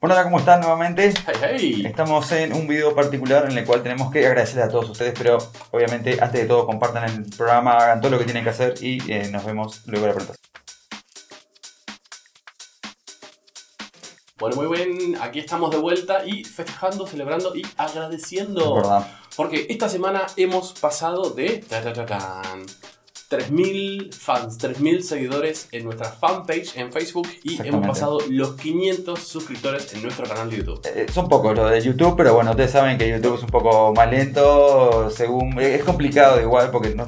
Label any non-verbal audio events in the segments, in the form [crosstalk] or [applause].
Bueno, hola, ¿cómo están nuevamente? Hey, hey. Estamos en un video particular en el cual tenemos que agradecerles a todos ustedes, pero obviamente antes de todo compartan el programa, hagan todo lo que tienen que hacer y eh, nos vemos luego de la presentación. Bueno, muy bien, aquí estamos de vuelta y festejando, celebrando y agradeciendo. ¿Verdad? Porque esta semana hemos pasado de ta, ta, ta, tan, 3.000 fans, 3.000 seguidores en nuestra fanpage en Facebook y hemos pasado los 500 suscriptores en nuestro canal de YouTube. Eh, son pocos los de YouTube, pero bueno, ustedes saben que YouTube es un poco más lento, según es complicado igual porque no...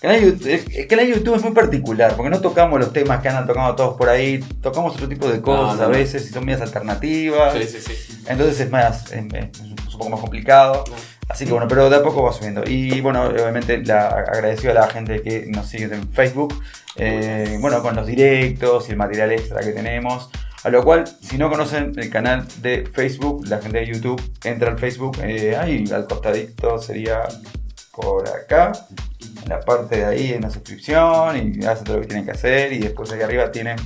El canal, YouTube, es- el canal de YouTube es muy particular, porque no tocamos los temas que andan tocando todos por ahí, tocamos otro tipo de cosas no, a veces y son medias alternativas, Sí, sí, sí. entonces es más, es, es un poco más complicado. Así que bueno, pero de a poco va subiendo. Y bueno, obviamente agradecido a la gente que nos sigue en Facebook, eh, bueno, con los directos y el material extra que tenemos. A lo cual, si no conocen el canal de Facebook, la gente de YouTube entra al Facebook, eh, ahí al costadito sería por acá, en la parte de ahí en la suscripción y hacen todo lo que tienen que hacer y después ahí arriba tienen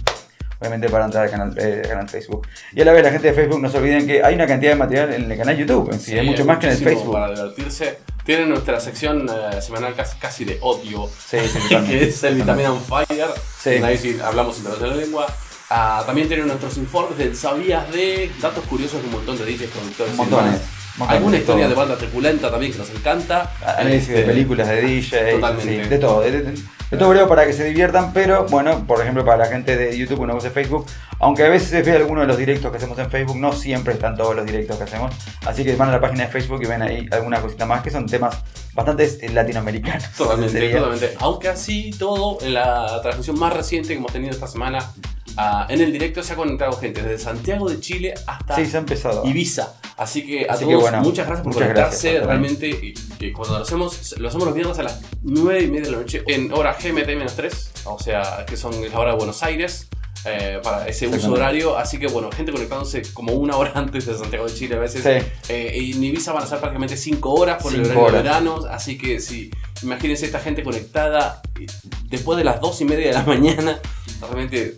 obviamente para entrar al canal, eh, al canal Facebook. Y a la vez la gente de Facebook no se olviden que hay una cantidad de material en el canal YouTube, en sí, Sí, hay mucho hay más que en el Facebook. Para divertirse. Tienen nuestra sección eh, semanal casi, casi de odio, Sí, sí, [laughs] que es el Vitamina on Fire. Sí. Ahí sí hablamos en de la lengua. Ah, también tienen nuestros informes del Sabías de datos curiosos de un montón de DJs, productores montones Alguna de historia de banda truculenta también que nos encanta. Análisis de Este, películas, de DJ, Totalmente. sí, de todo. De, de- de todo creo para que se diviertan, pero bueno, por ejemplo, para la gente de YouTube que no usa Facebook, aunque a veces ve algunos de los directos que hacemos en Facebook, no siempre están todos los directos que hacemos. Así que van a la página de Facebook y ven ahí alguna cosita más que son temas bastante eh, latinoamericanos. Totalmente, [laughs] totalmente. Aunque así todo, en la transmisión más reciente que hemos tenido esta semana, ah, en el directo se ha conectado gente desde Santiago de Chile hasta Sí, se ha empezado. Ibiza. Así que a Así que todos, bueno, muchas gracias por muchas conectarse. gracias, realmente, y, y cuando lo hacemos, lo hacemos los viernes a las 9 y media de la noche en hora GMT-3, o sea, que son la hora de Buenos Aires. eh, para ese uso horario, así que bueno, gente conectándose como una hora [laughs] antes de Santiago de Chile a veces. Sí. Eh, y en Ibiza van a ser prácticamente 5 horas por el Cinco horario de horas. verano, así que sí, imagínense esta gente conectada eh, después de las 2 y media de la [laughs] mañana, realmente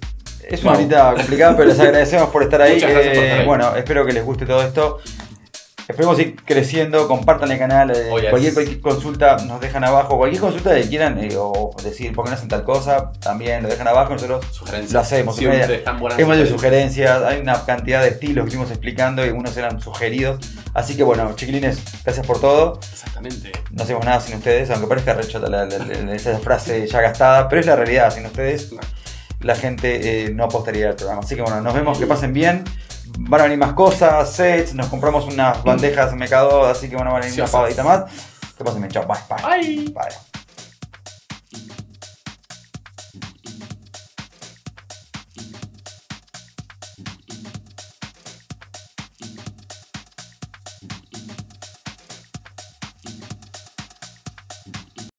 Es una Wow. horita complicada, pero les agradecemos por estar ahí. Muchas gracias por Eh, estar ahí. Bueno, espero que les guste todo esto. Esperemos ir creciendo, compartan el canal, eh, cualquier, cualquier consulta nos dejan abajo, cualquier consulta que quieran eh, o decir por qué no hacen tal cosa, también lo dejan abajo, nosotros. Lo hacemos, Siempre están buenas hemos de sugerencias. hay una cantidad de estilos que estuvimos explicando y algunos eran sugeridos. Así que bueno, chiquilines, gracias por todo. Exactamente. No hacemos nada sin ustedes, aunque parezca rechota esa frase ya gastada, pero es la realidad, sin ustedes la gente eh, no apostaría al programa. Así que bueno, nos vemos, que pasen bien. Van a venir más cosas, sets, nos compramos unas bandejas en Mercado, así que bueno, van a venir una pavadita más. Que pasen bien, chao, bye, bye. Bye. bye.